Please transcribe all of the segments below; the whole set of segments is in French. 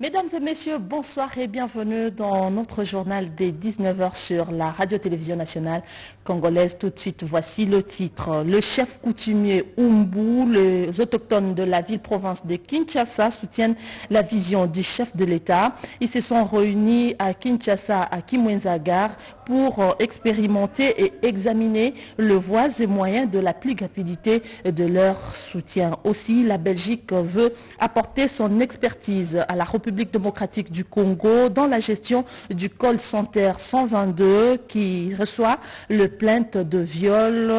Mesdames et messieurs, bonsoir et bienvenue dans notre journal des 19h sur la radio-télévision nationale congolaise. Tout de suite, voici le titre. Le chef coutumier Umbu, les autochtones de la ville-province de Kinshasa soutiennent la vision du chef de l'État. Ils se sont réunis à Kinshasa, à Kimwenzagar, pour euh, expérimenter et examiner le voies et moyens de l'applicabilité de leur soutien. Aussi, la Belgique veut apporter son expertise à la République démocratique du Congo dans la gestion du call center 122 qui reçoit le plainte de viol,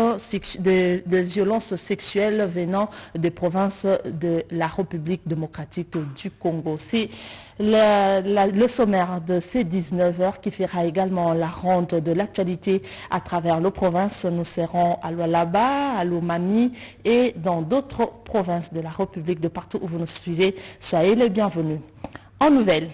de, de violences sexuelles venant des provinces de la République démocratique du Congo. Le sommaire de ces 19 heures qui fera également la ronde de l'actualité à travers nos provinces. Nous serons à Lualaba, à Lomami et dans d'autres provinces de la République, de partout où vous nous suivez. Soyez les bienvenus. En nouvelle,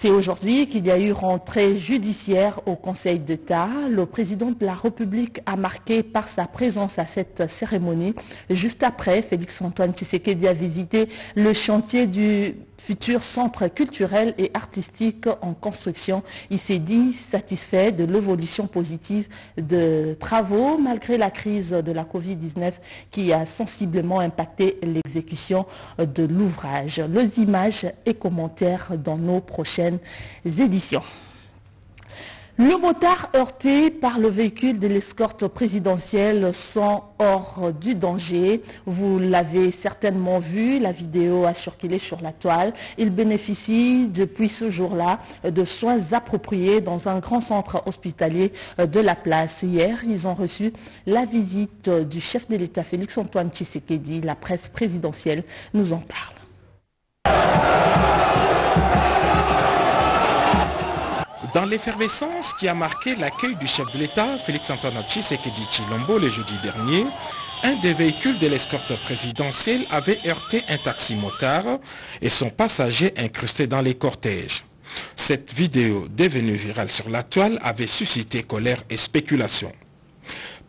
c'est aujourd'hui qu'il y a eu rentrée judiciaire au Conseil d'État. Le président de la République a marqué par sa présence à cette cérémonie. Juste après, Félix-Antoine Tshisekedi a visité le chantier du futur centre culturel et artistique en construction. Il s'est dit satisfait de l'évolution positive de travaux malgré la crise de la Covid-19 qui a sensiblement impacté l'exécution de l'ouvrage. Les images et commentaires dans nos prochaines éditions. Le motard heurté par le véhicule de l'escorte présidentielle sont hors du danger. Vous l'avez certainement vu, la vidéo a circulé sur la toile. Il bénéficie depuis ce jour-là de soins appropriés dans un grand centre hospitalier de la place. Hier, ils ont reçu la visite du chef de l'État Félix-Antoine Tshisekedi. La presse présidentielle nous en parle. Dans l'effervescence qui a marqué l'accueil du chef de l'État, Félix-Antoine Tshisekedi Chilombo, le jeudi dernier, un des véhicules de l'escorte présidentielle avait heurté un taxi motard et son passager incrusté dans les cortèges. Cette vidéo, devenue virale sur la toile, avait suscité colère et spéculation.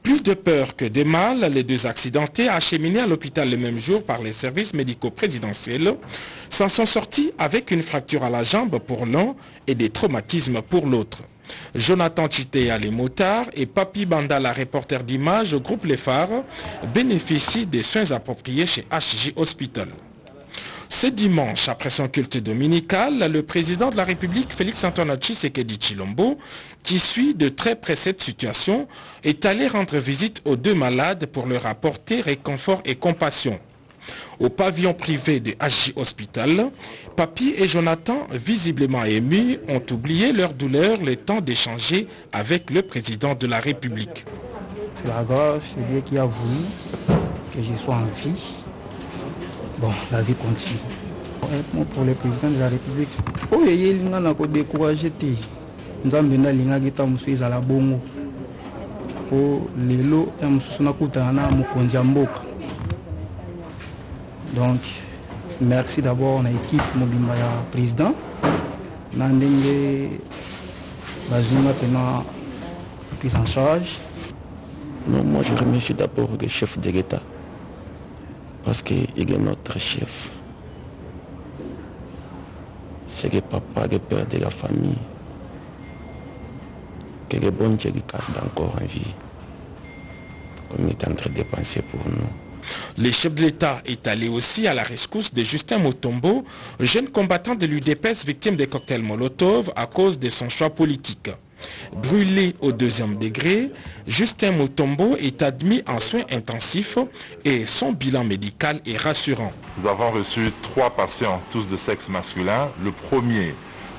Plus de peur que de mal, les deux accidentés, acheminés à l'hôpital le même jour par les services médicaux présidentiels, s'en sont sortis avec une fracture à la jambe pour l'un et des traumatismes pour l'autre. Jonathan Chitea, les motards, et Papi Banda, la reporter d'image au groupe Les Phares, bénéficient des soins appropriés chez HJ Hospital. Ce dimanche, après son culte dominical, le président de la République, Félix-Antoine Tshisekedi Chilombo, qui suit de très près cette situation, est allé rendre visite aux deux malades pour leur apporter réconfort et compassion. Au pavillon privé de HJ Hospital, Papi et Jonathan, visiblement émus, ont oublié leur douleur le temps d'échanger avec le président de la République. C'est la grâce, c'est Dieu qui a voulu que je sois en vie. Bon, la vie continue. Pour le président de la République, oyo eyelinga na kodécourage te nzambe nde alingaki ta mosusu ezala bongo. Ya mosusu nakutana na mokonzi ya mboka. Donc merci d'abord na équipe mobimba président. Ndenge bazwinga mpena prise en charge. Non, moi je remercie d'abord le chef de l'État parce qu'il est notre chef. C'est le papa, le père de la famille. Que le bon Dieu garde encore en vie. Comme il est en train de penser pour nous. Le chef de l'État est allé aussi à la rescousse de Justin Motombo, jeune combattant de l'UDPS victime des cocktails Molotov à cause de son choix politique. Brûlé au deuxième degré, Justin Motombo est admis en soins intensifs et son bilan médical est rassurant. Nous avons reçu trois patients, tous de sexe masculin. Le premier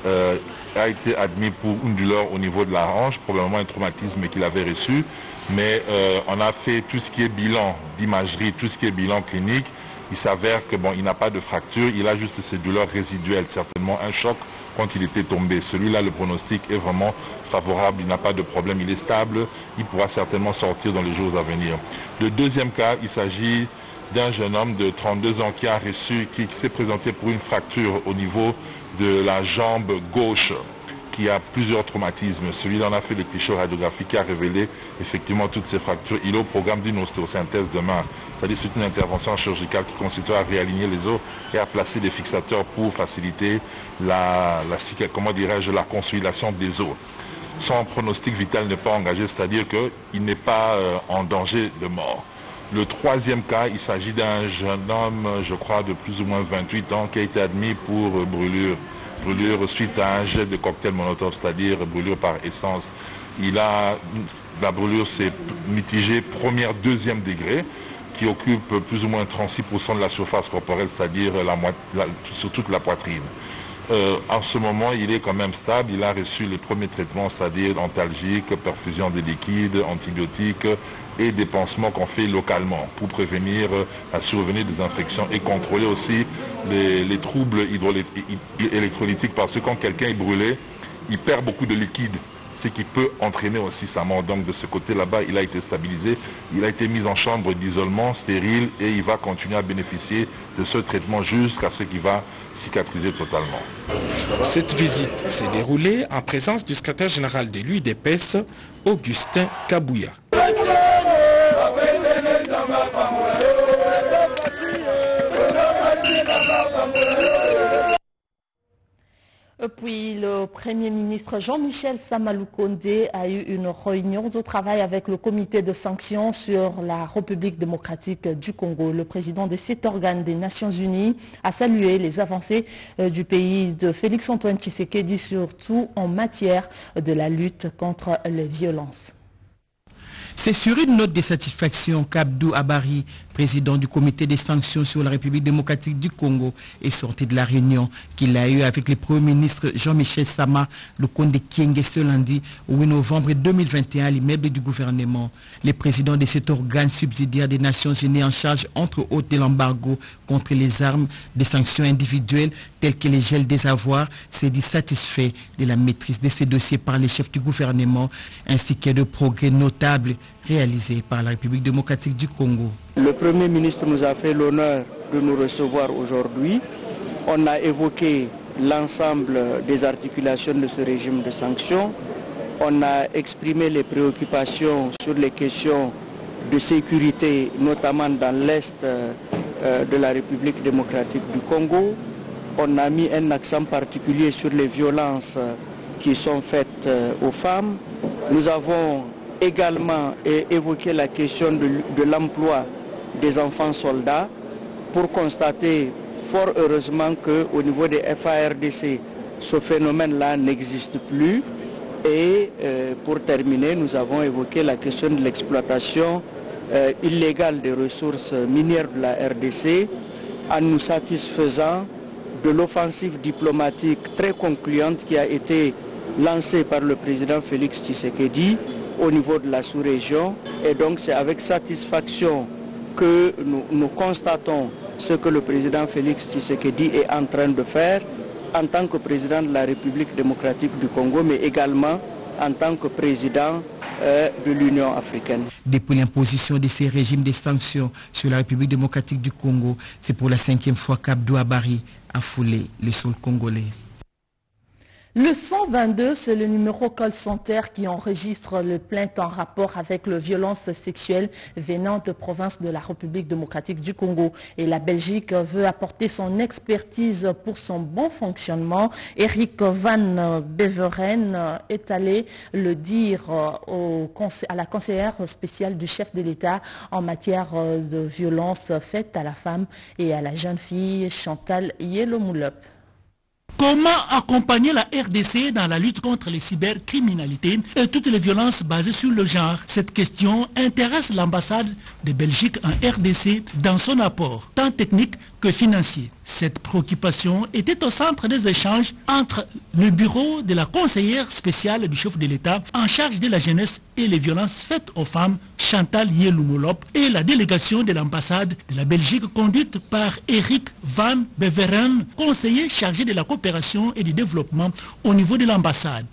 euh, a été admis pour une douleur au niveau de la hanche, probablement un traumatisme qu'il avait reçu. Mais euh, on a fait tout ce qui est bilan d'imagerie, tout ce qui est bilan clinique. Il s'avère que bon, il n'a pas de fracture, il a juste ces douleurs résiduelles, certainement un choc quand il était tombé. Celui-là, le pronostic est vraiment favorable, il n'a pas de problème, il est stable, il pourra certainement sortir dans les jours à venir. Le deuxième cas, il s'agit d'un jeune homme de 32 ans qui a reçu, qui, qui s'est présenté pour une fracture au niveau de la jambe gauche. Qui a plusieurs traumatismes. Celui-là, on a fait le cliché radiographique qui a révélé effectivement toutes ces fractures. Il est au programme d'une ostéosynthèse demain. C'est-à-dire c'est une intervention chirurgicale qui consiste à réaligner les os et à placer des fixateurs pour faciliter la, la comment dirais-je, la consolidation des os. Son pronostic vital n'est pas engagé, c'est-à-dire qu'il n'est pas euh, en danger de mort. Le troisième cas, il s'agit d'un jeune homme, je crois, de plus ou moins 28 ans, qui a été admis pour euh, brûlure brûlure suite à un jet de cocktail monotone, c'est-à-dire brûlure par essence. Il a, la brûlure s'est mitigée première, deuxième degré, qui occupe plus ou moins 36% de la surface corporelle, c'est-à-dire sur toute la poitrine. Euh, en ce moment, il est quand même stable. Il a reçu les premiers traitements, c'est-à-dire antalgiques, perfusion des liquides, antibiotiques et des pansements qu'on fait localement pour prévenir la survenue des infections et contrôler aussi les, troubles électrolytiques parce que quand quelqu'un est brûlé, il perd beaucoup de liquide ce qui peut entraîner aussi sa mort. Donc de ce côté là-bas, il a été stabilisé, il a été mis en chambre d'isolement stérile et il va continuer à bénéficier de ce traitement jusqu'à ce qu'il va cicatriser totalement. Cette visite s'est déroulée en présence du secrétaire général de l'UDPS, Augustin Kabouya. Puis le Premier ministre Jean-Michel Samaloukonde a eu une réunion au travail avec le comité de sanctions sur la République démocratique du Congo. Le président de cet organe des Nations Unies a salué les avancées euh, du pays de Félix-Antoine Tshisekedi, surtout en matière de la lutte contre les violences. C'est sur une note de satisfaction qu'Abdou Abari, président du comité des sanctions sur la République démocratique du Congo, est sorti de la réunion qu'il a eue avec le Premier ministre Jean-Michel Sama, le comte de Kienge ce lundi 8 novembre 2021 à l'immeuble du gouvernement. Le président de cet organe subsidiaire des Nations Unies en charge entre autres de l'embargo contre les armes, des sanctions individuelles telles que les gels des avoirs, s'est dit satisfait de la maîtrise de ces dossiers par les chefs du gouvernement ainsi que de progrès notables réalisé par la République démocratique du Congo. Le Premier ministre nous a fait l'honneur de nous recevoir aujourd'hui. On a évoqué l'ensemble des articulations de ce régime de sanctions. On a exprimé les préoccupations sur les questions de sécurité, notamment dans l'Est euh, de la République démocratique du Congo. On a mis un accent particulier sur les violences qui sont faites euh, aux femmes. Nous avons également évoqué la question de, l'emploi des enfants soldats pour constater fort heureusement qu'au niveau des FARDC, ce phénomène-là n'existe plus. Et euh, pour terminer, nous avons évoqué la question de l'exploitation euh, illégale des ressources minières de la RDC en nous satisfaisant de l'offensive diplomatique très concluante qui a été lancée par le président Félix Tshisekedi au niveau de la sous-région. Et donc c'est avec satisfaction que nous, constatons ce que le président Félix Tshisekedi est en train de faire en tant que président de la République démocratique du Congo, mais également en tant que président euh, de l'Union africaine. Depuis l'imposition de ces régimes de sanctions sur la République démocratique du Congo, c'est pour la cinquième fois qu'Abdou Abari a foulé le sol congolais. Le 122, c'est le numéro call center qui enregistre le plainte en rapport avec les violences sexuelles venant de province de la République démocratique du Congo. Et la Belgique veut apporter son expertise pour son bon fonctionnement. Eric Van Beveren est allé le dire à la conseillère spéciale du chef de l'État en matière de violences faites à la femme et à la jeune fille Chantal Yelomoulop. Comment accompagner la RDC dans la lutte contre les cybercriminalités et toutes les violences basées sur le genre? Cette question intéresse l'ambassade de Belgique en RDC dans son apport, tant technique que financier. Cette préoccupation était au centre des échanges entre le bureau de la conseillère spéciale du chef de l'État en charge de la jeunesse et les violences faites aux femmes, Chantal Yeloumolop, et la délégation de l'ambassade de la Belgique conduite par Eric Van Beveren, conseiller chargé de la coopération et du développement au niveau de l'ambassade.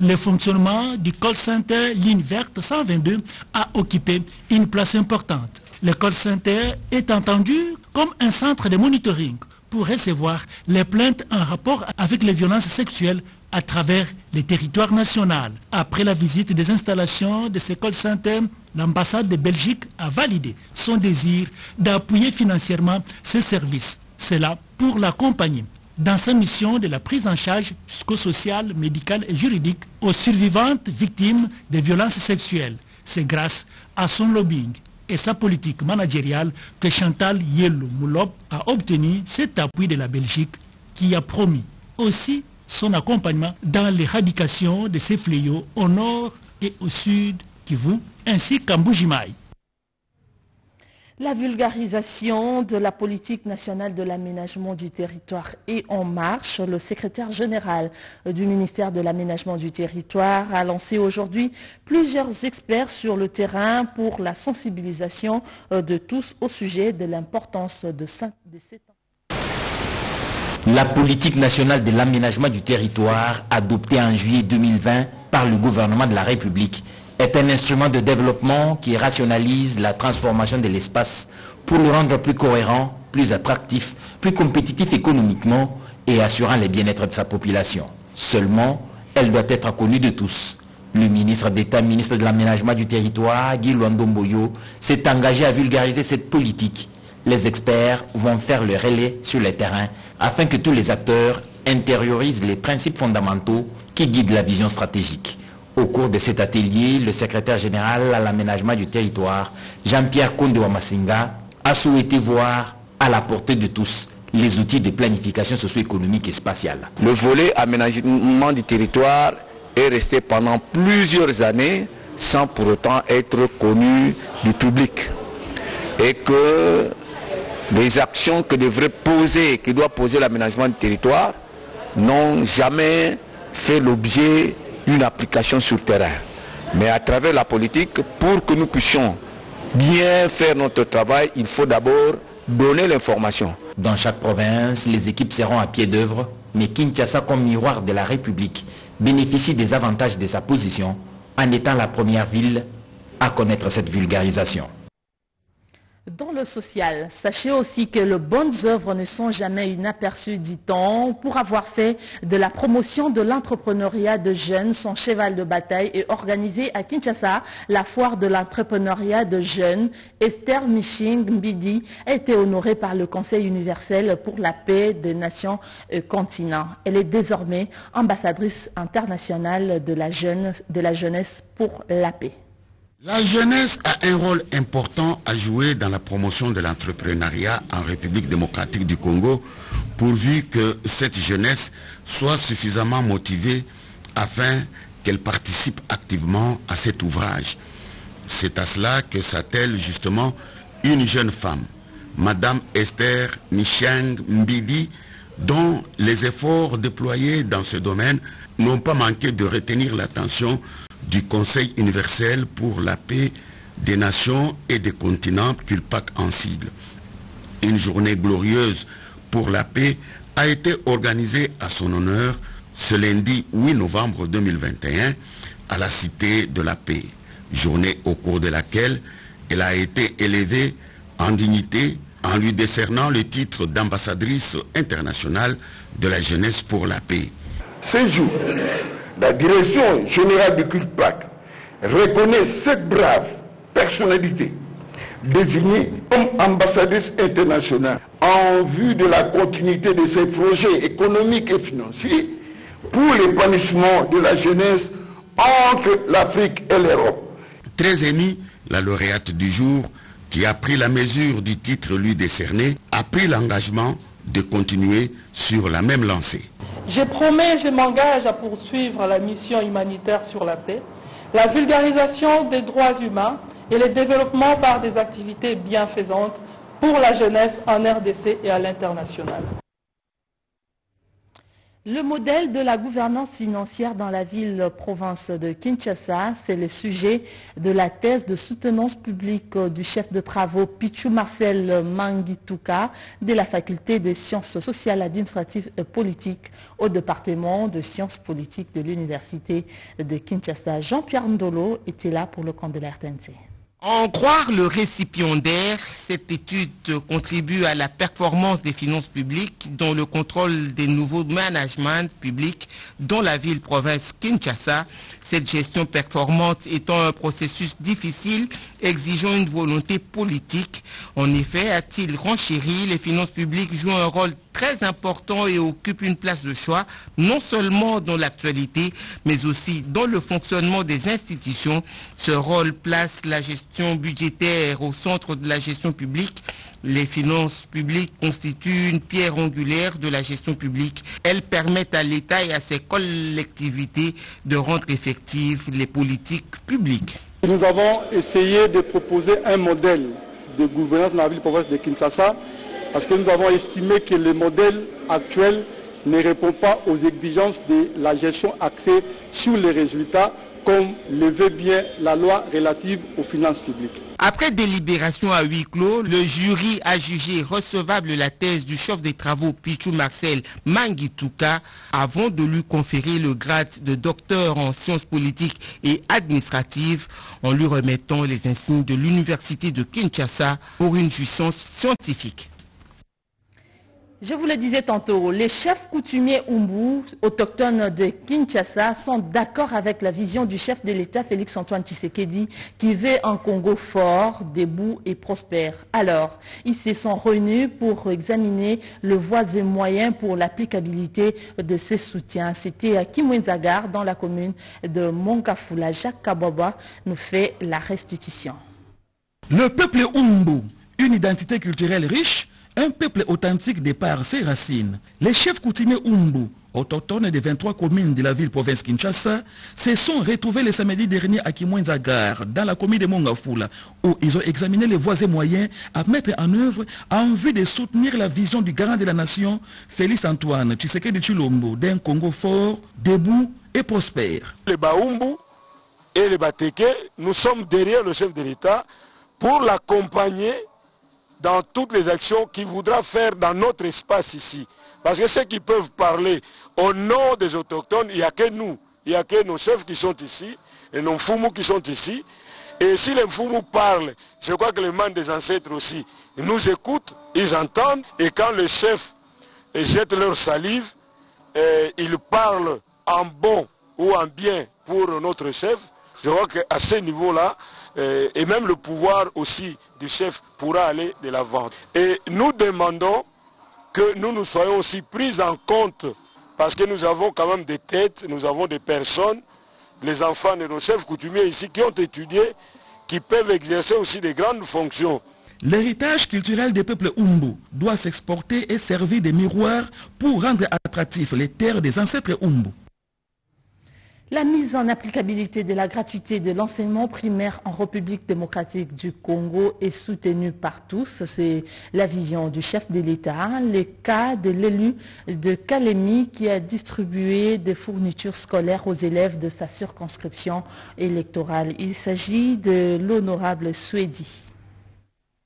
Le fonctionnement du call center ligne verte 122 a occupé une place importante. Le call center est entendu comme un centre de monitoring pour recevoir les plaintes en rapport avec les violences sexuelles à travers les territoires nationaux. Après la visite des installations de ces call centers, l'ambassade de Belgique a validé son désir d'appuyer financièrement ces services. C'est là pour l'accompagner dans sa mission de la prise en charge psychosociale, médicale et juridique aux survivantes victimes de violences sexuelles. C'est grâce à son lobbying et sa politique managériale que Chantal Yello Moulop a obtenu cet appui de la Belgique qui a promis aussi son accompagnement dans l'éradication de ces fléaux au nord et au sud Kivu ainsi qu'en Boujimaï. La vulgarisation de la politique nationale de l'aménagement du territoire est en marche. Le secrétaire général du ministère de l'aménagement du territoire a lancé aujourd'hui plusieurs experts sur le terrain pour la sensibilisation de tous au sujet de l'importance de, ces La politique nationale de l'aménagement du territoire adoptée en juillet 2020 par le gouvernement de la République est un instrument de développement qui rationalise la transformation de l'espace pour le rendre plus cohérent, plus attractif, plus compétitif économiquement et assurant le bien-être de sa population. Seulement, elle doit être connue de tous. Le ministre d'État, ministre de l'Aménagement du Territoire, Guy Luandomboyo, s'est engagé à vulgariser cette politique. Les experts vont faire le relais sur le terrain afin que tous les acteurs intériorisent les principes fondamentaux qui guident la vision stratégique. Au cours de cet atelier, le secrétaire général à l'aménagement du territoire, Jean-Pierre Konde Wamasinga, a souhaité voir à la portée de tous les outils de planification socio-économique et spatiale. Le volet aménagement du territoire est resté pendant plusieurs années sans pour autant être connu du public. Et que les actions que devrait poser, que doit poser l'aménagement du territoire, n'ont jamais fait l'objet une application sur terrain. Mais à travers la politique, pour que nous puissions bien faire notre travail, il faut d'abord donner l'information. Dans chaque province, les équipes seront à pied d'œuvre, mais Kinshasa, comme miroir de la République, bénéficie des avantages de sa position en étant la première ville à connaître cette vulgarisation. Dans le social, sachez aussi que les bonnes œuvres ne sont jamais inaperçues, dit-on. Pour avoir fait de la promotion de l'entrepreneuriat de jeunes son cheval de bataille et organisé à Kinshasa la foire de l'entrepreneuriat de jeunes, Esther Miching Mbidi a été honorée par le Conseil universel pour la paix des nations continents. Elle est désormais ambassadrice internationale de la jeunesse pour la paix. La jeunesse a un rôle important à jouer dans la promotion de l'entrepreneuriat en République démocratique du Congo, pourvu que cette jeunesse soit suffisamment motivée afin qu'elle participe activement à cet ouvrage. C'est à cela que s'attelle justement une jeune femme, Madame Esther Micheng Mbidi, dont les efforts déployés dans ce domaine n'ont pas manqué de retenir l'attention du Conseil universel pour la paix des nations et des continents, CULPAC en sigle. Une journée glorieuse pour la paix a été organisée à son honneur ce lundi 8 novembre 2021 à la Cité de la Paix, journée au cours de laquelle elle a été élevée en dignité en lui décernant le titre d'ambassadrice internationale de la jeunesse pour la paix. Ce jour, la direction générale du CULPAC reconnaît cette brave personnalité désignée comme ambassadrice internationale en vue de la continuité de ses projets économiques et financiers pour l'épanouissement de la jeunesse entre l'Afrique et l'Europe. Très émue, la lauréate du jour, qui a pris la mesure du titre lui décerné, a pris l'engagement de continuer sur la même lancée. Je promets, je m'engage à poursuivre la mission humanitaire sur la paix, la vulgarisation des droits humains et le développement par des activités bienfaisantes pour la jeunesse en RDC et à l'international. Le modèle de la gouvernance financière dans la ville-province de Kinshasa, c'est le sujet de la thèse de soutenance publique du chef de travaux Pichu Marcel Mangituka de la faculté des sciences sociales, administratives et politiques au département de sciences politiques de l'université de Kinshasa. Jean-Pierre Ndolo était là pour le compte de la RTNC. En croire le récipiendaire, cette étude contribue à la performance des finances publiques dont le contrôle des nouveaux managements publics dans la ville-province Kinshasa. Cette gestion performante étant un processus difficile exigeant une volonté politique. En effet, a-t-il renchéri, les finances publiques jouent un rôle très important et occupent une place de choix, non seulement dans l'actualité, mais aussi dans le fonctionnement des institutions. Ce rôle place la gestion budgétaire au centre de la gestion publique. Les finances publiques constituent une pierre angulaire de la gestion publique. Elles permettent à l'État et à ses collectivités de rendre effectives les politiques publiques. Nous avons essayé de proposer un modèle de gouvernance dans la ville-province de Kinshasa parce que nous avons estimé que le modèle actuel ne répond pas aux exigences de la gestion axée sur les résultats comme le veut bien la loi relative aux finances publiques. Après délibération à huis clos, le jury a jugé recevable la thèse du chef des travaux Pichou Marcel Mangituka avant de lui conférer le grade de docteur en sciences politiques et administratives en lui remettant les insignes de l'université de Kinshasa pour une jouissance scientifique. Je vous le disais tantôt, les chefs coutumiers Umbu, autochtones de Kinshasa, sont d'accord avec la vision du chef de l'État Félix-Antoine Tshisekedi qui veut un Congo fort, debout et prospère. Alors, ils se sont réunis pour examiner le voies et moyens pour l'applicabilité de ces soutiens. C'était à Kimwenzagar, dans la commune de Monkafula. Jacques Kababa nous fait la restitution. Le peuple Umbu, une identité culturelle riche, un peuple authentique de par ses racines. Les chefs coutumiers Umbu, autochtones des 23 communes de la ville-province Kinshasa, se sont retrouvés le samedi dernier à Kimwenzagar, dans la commune de Mongafula, où ils ont examiné les voies et moyens à mettre en œuvre en vue de soutenir la vision du garant de la nation, Félix Antoine Tshisekedi Chulombo, d'un Congo fort, debout et prospère. Les Baumbu et les Bateke, nous sommes derrière le chef de l'État pour l'accompagner dans toutes les actions qu'il voudra faire dans notre espace ici. Parce que ceux qui peuvent parler au nom des autochtones, il n'y a que nous, il n'y a que nos chefs qui sont ici, et nos Mfumu qui sont ici. Et si les Mfumu parlent, je crois que les membres des ancêtres aussi, nous écoutent, ils entendent, et quand les chefs jettent leur salive, ils parlent en bon ou en bien pour notre chef, je crois qu'à ce niveau-là, et même le pouvoir aussi du chef pourra aller de l'avant. Et nous demandons que nous nous soyons aussi pris en compte, parce que nous avons quand même des têtes, nous avons des personnes, les enfants de nos chefs coutumiers ici qui ont étudié, qui peuvent exercer aussi des grandes fonctions. L'héritage culturel des peuples Umbu doit s'exporter et servir de miroir pour rendre attractifs les terres des ancêtres Umbu. La mise en applicabilité de la gratuité de l'enseignement primaire en République démocratique du Congo est soutenue par tous. C'est la vision du chef de l'État. Le cas de l'élu de Kalemi qui a distribué des fournitures scolaires aux élèves de sa circonscription électorale. Il s'agit de l'honorable Suedi.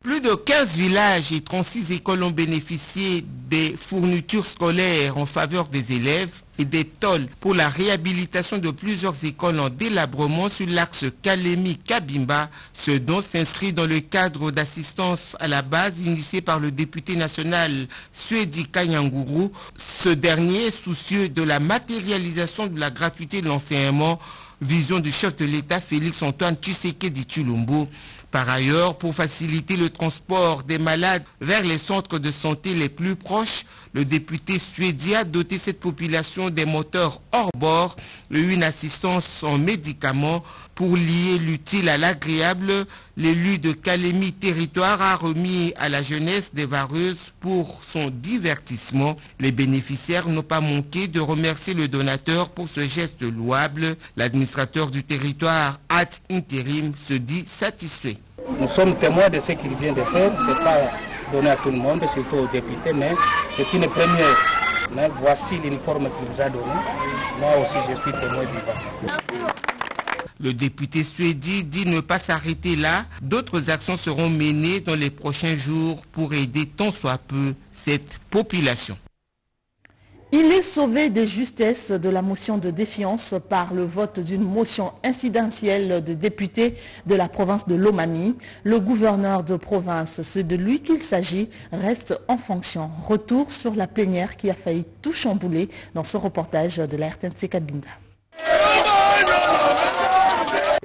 Plus de 15 villages et 36 écoles ont bénéficié des fournitures scolaires en faveur des élèves et des tolls pour la réhabilitation de plusieurs écoles en délabrement sur l'axe Kalemi-Kabimba, ce dont s'inscrit dans le cadre d'assistance à la base initié par le député national Suedi Kanyanguru. Ce dernier, soucieux de la matérialisation de la gratuité de l'enseignement, vision du chef de l'État Félix Antoine Tshisekedi Chulombo, par ailleurs, pour faciliter le transport des malades vers les centres de santé les plus proches, le député suédien a doté cette population des moteurs hors bord et une assistance en médicaments pour lier l'utile à l'agréable. L'élu de Calémie Territoire a remis à la jeunesse des Vareuses pour son divertissement. Les bénéficiaires n'ont pas manqué de remercier le donateur pour ce geste louable. L'administrateur du territoire, ad intérim, se dit satisfait. Nous sommes témoins de ce qu'il vient de faire. Donné à tout le monde, surtout aux députés, mais c'est une première. Mais voici l'uniforme qu'il nous a donné. Moi aussi, je suis témoin vivant. Le député suédi dit ne pas s'arrêter là. D'autres actions seront menées dans les prochains jours pour aider tant soit peu cette population. Il est sauvé des justesses de la motion de défiance par le vote d'une motion incidentielle de députés de la province de Lomami. Le gouverneur de province, c'est de lui qu'il s'agit, reste en fonction. Retour sur la plénière qui a failli tout chambouler dans ce reportage de la RTNC Kabinda.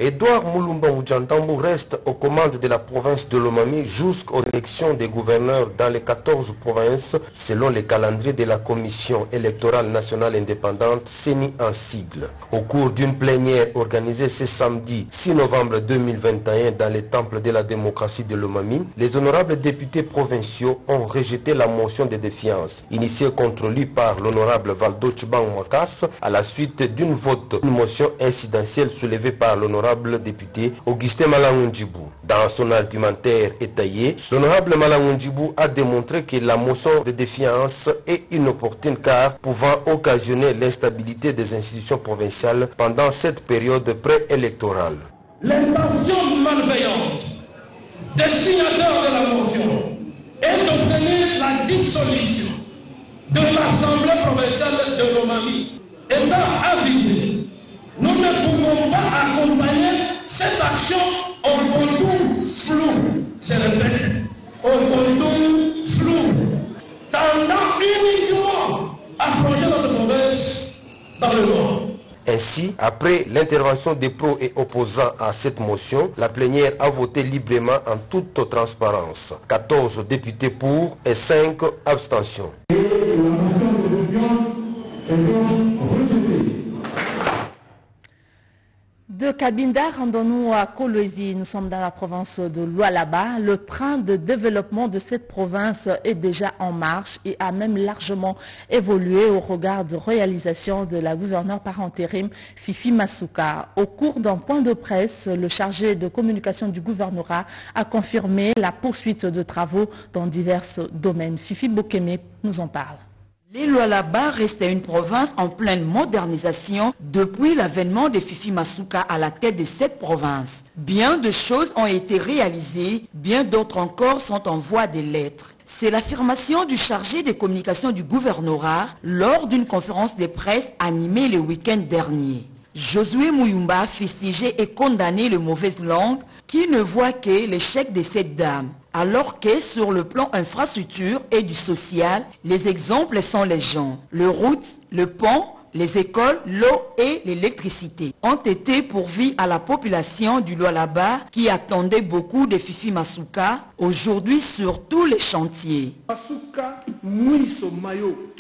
Edouard Moulumba Oudjantambu reste aux commandes de la province de Lomami jusqu'aux élections des gouverneurs dans les 14 provinces selon les calendriers de la Commission électorale nationale indépendante CENI en sigle. Au cours d'une plénière organisée ce samedi 6 novembre 2021 dans les temples de la démocratie de Lomami, les honorables députés provinciaux ont rejeté la motion de défiance initiée contre lui par l'honorable Valdo Chubang Mwakas à la suite d'une vote, une motion incidentielle soulevée par l'honorable député Augustin Malangundjibou. Dans son argumentaire étayé, l'honorable Malangundjibou a démontré que la motion de défiance est inopportune car pouvant occasionner l'instabilité des institutions provinciales pendant cette période préélectorale. Malveillante des de la motion est d'obtenir la dissolution de l'Assemblée provinciale de nous ne pouvons pas accompagner cette action au contour flou. Je répète, au contour flou, tendant uniquement à plonger notre province dans le monde. Ainsi, après l'intervention des pros et opposants à cette motion, la plénière a voté librement en toute transparence. 14 députés pour et 5 abstentions. De Cabinda, rendons-nous à Kolwezi. Nous sommes dans la province de Lualaba. Le train de développement de cette province est déjà en marche et a même largement évolué au regard de réalisation de la gouverneure par intérim Fifi Masuka. Au cours d'un point de presse, le chargé de communication du gouvernorat a confirmé la poursuite de travaux dans divers domaines. Fifi Bokeme nous en parle. L'île Lualaba restait une province en pleine modernisation depuis l'avènement de Fifi Masuka à la tête de cette province. Bien de choses ont été réalisées, bien d'autres encore sont en voie de lettres. C'est l'affirmation du chargé des communications du gouvernorat lors d'une conférence de presse animée le week-end dernier. Josué Mouyumba a et condamné les mauvaises langues qui ne voient que l'échec de cette dame. Alors que sur le plan infrastructure et du social, les exemples sont les gens. Le route, le pont, les écoles, l'eau et l'électricité ont été pourvus à la population du Lualaba qui attendait beaucoup de Fifi Masuka, aujourd'hui sur tous les chantiers. Masuka mouille son maillot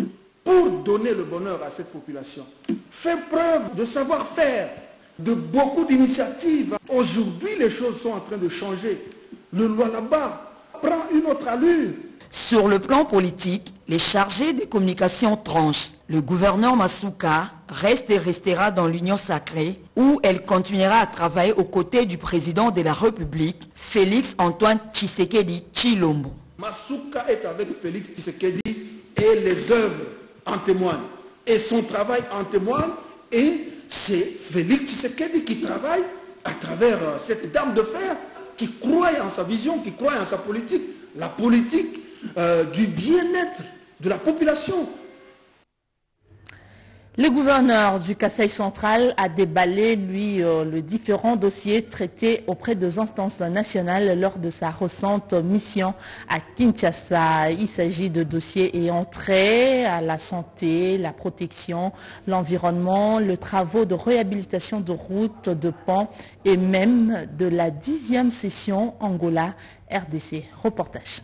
pour donner le bonheur à cette population. Fait preuve de savoir-faire, de beaucoup d'initiatives. Aujourd'hui, les choses sont en train de changer. Le Lualaba prend une autre allure. Sur le plan politique, les chargés des communications tranchent. Le gouverneur Masuka reste et restera dans l'Union sacrée où elle continuera à travailler aux côtés du président de la République, Félix Antoine Tshisekedi Chilombo. Masuka est avec Félix Tshisekedi et les œuvres en témoignent. Et son travail en témoigne et c'est Félix Tshisekedi qui travaille à travers euh, cette dame de fer qui croit en sa vision, qui croit en sa politique, la politique euh, du bien-être de la population. Le gouverneur du Kassai central a déballé, lui, euh, le différent dossier traité auprès des instances nationales lors de sa récente mission à Kinshasa. Il s'agit de dossiers ayant trait à la santé, la protection, l'environnement, le travaux de réhabilitation de routes, de ponts et même de la dixième session Angola RDC. Reportage.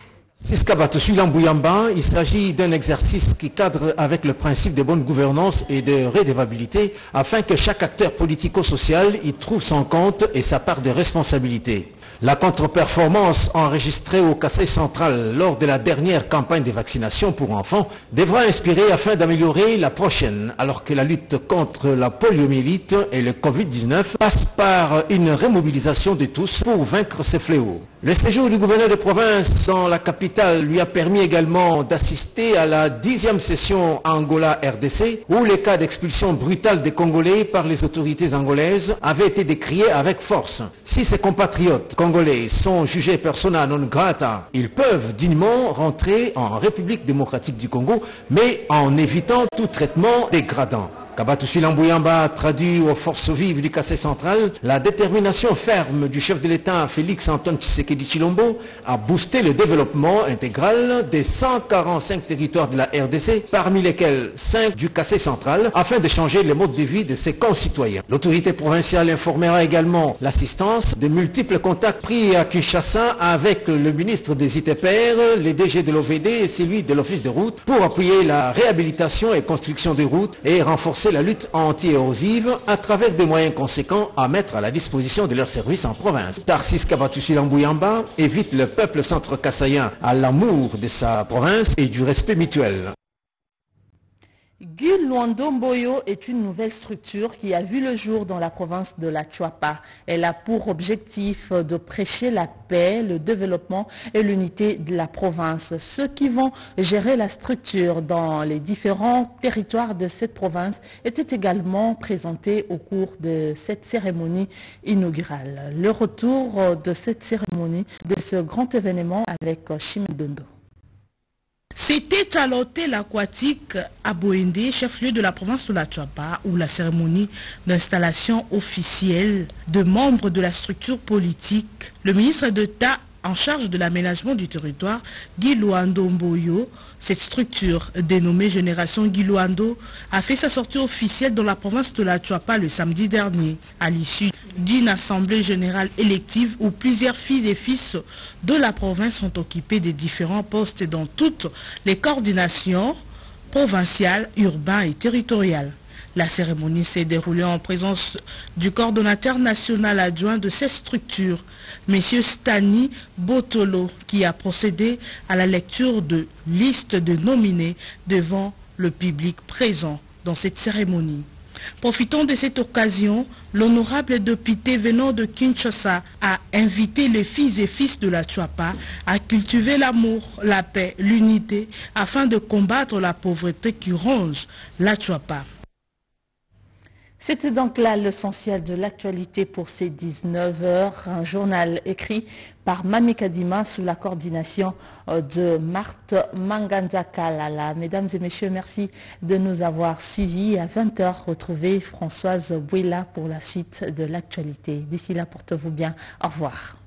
Siska Bouyamba, il s'agit d'un exercice qui cadre avec le principe de bonne gouvernance et de redevabilité afin que chaque acteur politico-social y trouve son compte et sa part de responsabilité. La contre-performance enregistrée au Kassai central lors de la dernière campagne de vaccination pour enfants devra inspirer afin d'améliorer la prochaine, alors que la lutte contre la poliomyélite et le Covid-19 passe par une remobilisation de tous pour vaincre ces fléaux. Le séjour du gouverneur de province dans la capitale lui a permis également d'assister à la dixième session Angola-RDC où les cas d'expulsion brutale des Congolais par les autorités angolaises avaient été décriés avec force. Si ces compatriotes congolais sont jugés persona non grata, ils peuvent dignement rentrer en République démocratique du Congo, mais en évitant tout traitement dégradant. Kabatusi Lambouyamba traduit aux forces vives du Cassé central la détermination ferme du chef de l'État Félix Antoine Tshisekedi Chilombo à booster le développement intégral des 145 territoires de la RDC, parmi lesquels 5 du Cassé central, afin de changer le mode de vie de ses concitoyens. L'autorité provinciale informera également l'assistance de multiples contacts pris à Kinshasa avec le ministre des ITPR, les DG de l'OVD et celui de l'Office de route pour appuyer la réhabilitation et construction des routes et renforcer la lutte anti-érosive à travers des moyens conséquents à mettre à la disposition de leurs services en province. Tarsis Kabatusi Lambouyamba évite le peuple centre-kassaïen à l'amour de sa province et du respect mutuel. Guy Luando est une nouvelle structure qui a vu le jour dans la province de la Chuapa. Elle a pour objectif de prêcher la paix, le développement et l'unité de la province. Ceux qui vont gérer la structure dans les différents territoires de cette province étaient également présentés au cours de cette cérémonie inaugurale. Le retour de cette cérémonie, de ce grand événement avec Chimidondo. C'était à l'hôtel aquatique à Boende, chef-lieu de la province de la Tuapa, où la cérémonie d'installation officielle de membres de la structure politique, le ministre d'État en charge de l'aménagement du territoire, Guy Luando Mboyo. Cette structure, dénommée Génération Guy Luando, a fait sa sortie officielle dans la province de la Tuapa le samedi dernier, à l'issue d'une assemblée générale élective où plusieurs filles et fils de la province ont occupé des différents postes dans toutes les coordinations provinciales, urbaines et territoriales. La cérémonie s'est déroulée en présence du coordonnateur national adjoint de cette structure, M. Stani Botolo, qui a procédé à la lecture de listes de nominés devant le public présent dans cette cérémonie. Profitons de cette occasion, l'honorable député venant de Kinshasa a invité les filles et fils de la Chuapa à cultiver l'amour, la paix, l'unité, afin de combattre la pauvreté qui ronge la Chuapa. C'était donc là l'essentiel de l'actualité pour ces 19 heures. Un journal écrit par Mami Kadima sous la coordination de Marthe Manganza-Kalala. Mesdames et messieurs, merci de nous avoir suivis. À 20h, retrouvez Françoise Bouila pour la suite de l'actualité. D'ici là, portez-vous bien. Au revoir.